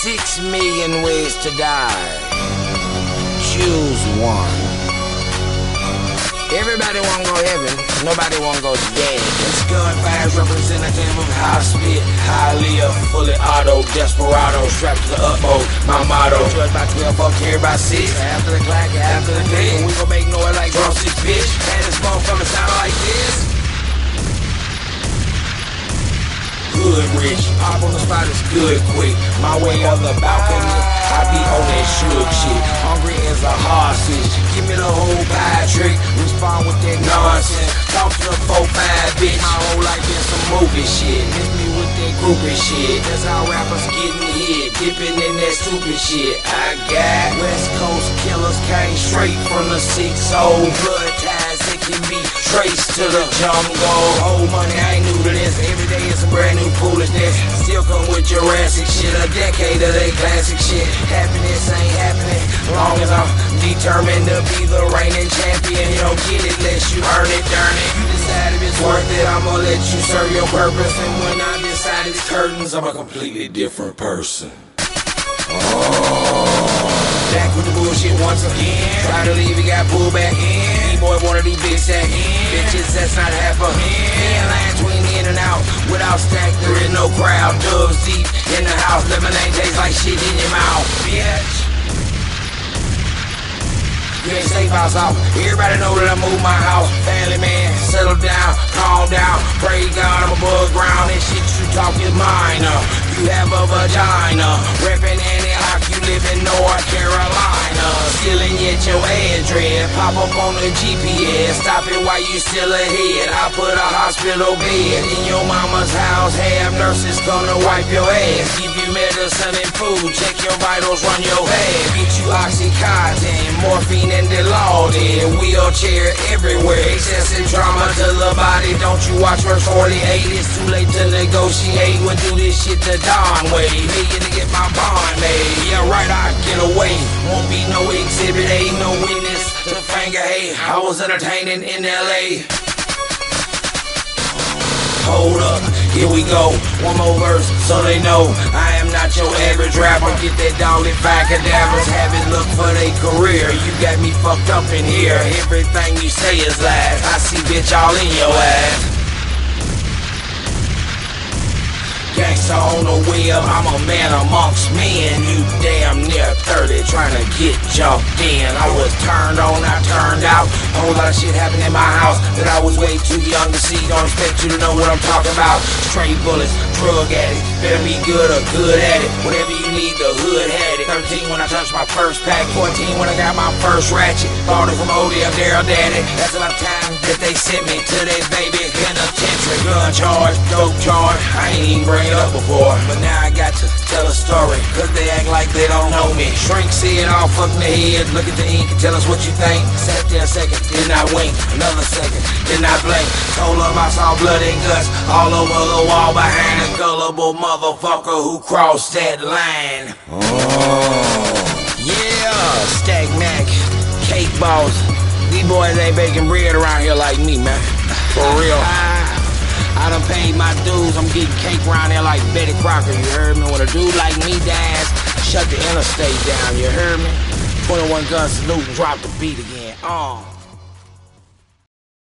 Six million ways to die. Choose one. Everybody wanna go heaven, nobody wanna go dead. This gun fast representative of high how I live, fully auto, desperado, strapped to the utmost. My motto, judge by 12, fuck here by 6. After the clock, after the day, we gon' make noise like drumsticks, bitch. And this motherfucker sound like this. Good rich. Pop on the spot is good quick. My way of the balcony, I be on that shook shit. Hungry as a hostage. Give me the whole pie trick. Respond with that nonsense. Talk to the 4-5 bitch. My whole life been some movie shit. Miss me with that groupie shit. That's how rappers getting hit. Dipping in that stupid shit. I got West Coast killers came straight from the 6-0 blood ties It can be traced to the jungle. Old money, I ain't new to this. Every day is a brand new foolishness. Still come with Jurassic shit. A decade of that classic shit. Happiness ain't happening. Long as I'm determined to be the reigning champion. You don't get it unless you earn it, darn it. You decide if it's worth it, I'ma let you serve your purpose. And when I decide it's curtains, I'm a completely different person. Oh. Back with the bullshit once again. Try to leave, you got pulled back in. boy wanna do big sack. Bitches, that's not half a hand. Line between in and out. Without stack, there is no crowd. Doves deep in the house. Lemonade tastes like shit in your mouth. Bitch. You ain't safe outside. Everybody know that I move my house. Family man, settle down, calm down. Pray God I'm above ground. That shit you talk is mine. Uh. You have a vagina. Reppin' Antioch, you live in North Carolina. Yet your address. Pop up on the GPS. Stop it while you still ahead. I put a hospital bed in your mama's house. Have nurses to wipe your ass. Give you medicine and food. Check your vitals, run your head. Get you Oxycontin, morphine and Dilaudid. Wheelchair everywhere. Excessive trauma to the body. Don't you watch verse 48. It's too late to negotiate. We'll do this shit the Don way. Million to get my bond made. Yeah, right, I get away. Won't be no exhibit A, no witness to finger hey. I was entertaining in LA. Hold up, here we go. One more verse so they know I am not your average rapper. Get that dog that five cadavers, have it look for their career. You got me fucked up in here. Everything you say is lies. I see bitch all in your ass. Gangsta on the wheel, I'm a man amongst men. You damn near 30, trying to get jumped in. I was turned on, I turned out. A whole lot of shit happened in my house that I was way too young to see. Don't expect you to know what I'm talking about. Straight bullets, drug addict. Better be good or good at it. Whatever you need, the hood had it. 13 when I touched my first pack. 14 when I got my first ratchet. Bought it from ODF Daryl Daddy. That's about time that they sent me to their baby. Gun charge, dope charge. I ain't even bring it up before. But now I got to tell a story. Cause they act like they don't know me. Shrink, see it all fucking the head. Look at the ink and tell us what you think. Sat there a second, then I wink. Another second, then I blink. Told them I saw blood and guts all over the wall behind a gullible motherfucker who crossed that line. Oh. Yeah, Stack Mac, Cake Boss. These boys ain't baking bread around here like me, man. For real. I done paid my dues. I'm getting cake around here like Betty Crocker. You heard me? When a dude like me dies, shut the interstate down. You heard me? 21 gun salute and drop the beat again. Oh.